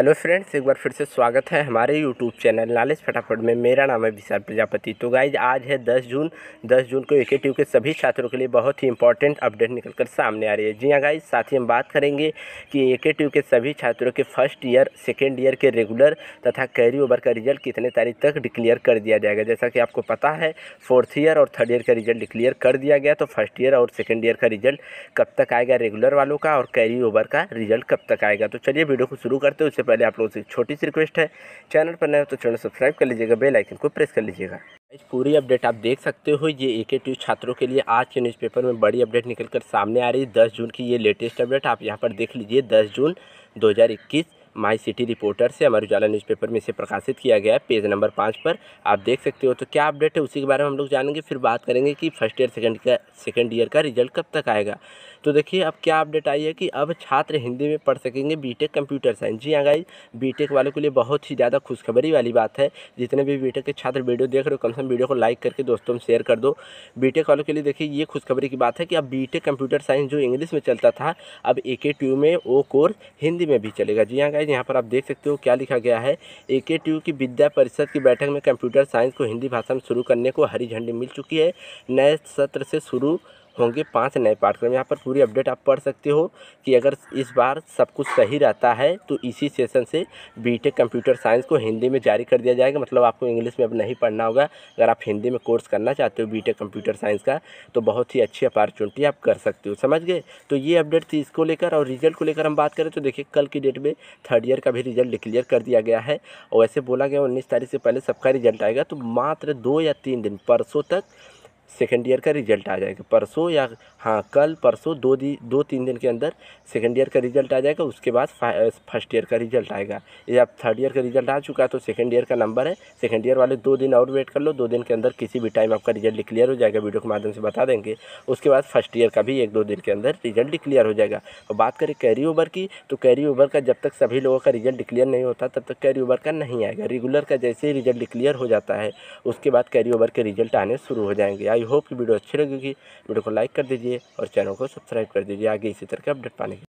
Hello friends, एक बार फिर से स्वागत है हमारे यूट्यूब चैनल नॉलेज फटाफट में। मेरा नाम है विशाल प्रजापति। तो गाइज़ आज है 10 जून। 10 जून को ए के के सभी छात्रों के लिए बहुत ही इंपॉर्टेंट अपडेट निकल कर सामने आ रही है। जी हाँ गाइज़ साथ ही हम बात करेंगे कि ए के के सभी छात्रों के फ़र्स्ट ईयर सेकेंड ईयर के रेगुलर तथा कैरी ओवर का रिज़ल्ट कितने तारीख तक डिक्लेयर कर दिया जाएगा। जैसा कि आपको पता है फोर्थ ईयर और थर्ड ईयर का रिज़ल्ट डिक्लेयर कर दिया गया। तो फ़र्स्ट ईयर और सेकेंड ईयर का रिज़ल्ट कब तक आएगा रेगुलर वालों का और कैरी ओवर का रिज़ल्ट कब तक आएगा? तो चलिए वीडियो को शुरू करते हैं। उससे पहले आप लोगों से छोटी सी रिक्वेस्ट है। चैनल पर नए हो तो चैनल सब्सक्राइब कर लीजिएगा बेल आइकन को प्रेस कर लीजिएगा। इस पूरी अपडेट आप देख सकते हो, ये ए के छात्रों के लिए आज के न्यूज़पेपर में बड़ी अपडेट निकल कर सामने आ रही है। दस जून की ये लेटेस्ट अपडेट आप यहाँ पर देख लीजिए, दस जून दो हज़ार इक्कीस। माई सिटी रिपोर्टर से अमर उजाला न्यूज़पेपर में इसे प्रकाशित किया गया है, पेज नंबर पाँच पर। आप देख सकते हो तो क्या अपडेट है, उसी के बारे में हम लोग जानेंगे, फिर बात करेंगे कि फ़र्स्ट ईयर, सेकंड का, सेकंड ईयर का रिज़ल्ट कब तक आएगा। तो देखिए, अब क्या अपडेट आई है कि अब छात्र हिंदी में पढ़ सकेंगे बीटेक कंप्यूटर साइंस जी हाँ गाइज़ बीटेक वालों के लिए बहुत ही ज़्यादा खुशखबरी वाली बात है, जितने भी बीटेक के छात्र वीडियो देख रहे हो, कम से कम वीडियो को लाइक करके दोस्तों में शेयर कर दो। बीटेक वालों के लिए देखिए, ये खुशखबरी की बात है कि अब बीटेक कंप्यूटर साइंस जो इंग्लिश में चलता था, अब ए के में वो कोर्स हिंदी में भी चलेगा। जी हाँ गाइज़ यहाँ पर आप देख सकते हो क्या लिखा गया है। ए के की विद्या परिषद की बैठक में कंप्यूटर साइंस को हिंदी भाषा में शुरू करने को हरी झंडी मिल चुकी है। नए सत्र से शुरू होंगे पाँच नए पाठ्यक्रम। यहाँ पर पूरी अपडेट आप पढ़ सकते हो कि अगर इस बार सब कुछ सही रहता है तो इसी सेशन से बीटेक कंप्यूटर साइंस को हिंदी में जारी कर दिया जाएगा। मतलब आपको इंग्लिश में अब नहीं पढ़ना होगा। अगर आप हिंदी में कोर्स करना चाहते हो बीटेक कंप्यूटर साइंस का तो बहुत ही अच्छी अपॉर्चुनिटी आप कर सकते हो। समझ गए? तो ये अपडेट थी इसको लेकर और रिज़ल्ट को लेकर हम बात करें तो देखिए, कल की डेट में थर्ड ईयर का भी रिज़ल्ट डिक्लेयर कर दिया गया है। और वैसे बोला गया उन्नीस तारीख से पहले सबका रिज़ल्ट आएगा तो मात्र दो या तीन दिन, परसों तक सेकेंड ईयर का रिज़ल्ट आ जाएगा। परसों या हाँ कल, परसों, दो दिन दो, तीन दिन के अंदर सेकेंड ईयर का रिज़ल्ट आ जाएगा, उसके बाद फ़र्स्ट ईयर का रिज़ल्ट आएगा। या थर्ड ईयर का रिज़ल्ट आ चुका है तो सेकेंड ईयर का नंबर है। सेकेंड ईयर वाले दो दिन और वेट कर लो, दो दिन के अंदर किसी भी टाइम आपका रिज़ल्ट डिक्लियर हो जाएगा वीडियो के माध्यम से बता देंगे। उसके बाद फ़र्स्ट ईयर का भी एक, दो दिन के अंदर रिज़ल्ट डिक्लियर हो जाएगा। और बात करें कैरी ओवर की तो कैरी ओवर का जब तक सभी लोगों का रिज़ल्ट डिक्लियर नहीं होता, तब तक कैरी ओवर का नहीं आएगा। रेगुलर का जैसे ही रिज़ल्ट डिक्लियर हो जाता है, उसके बाद कैरी ओवर के रिज़ल्ट आने शुरू हो जाएँगे। आई होप कि वीडियो अच्छी लगेगी वीडियो को लाइक कर दीजिए और चैनल को सब्सक्राइब कर दीजिए। आगे इसी तरह के अपडेट पाने के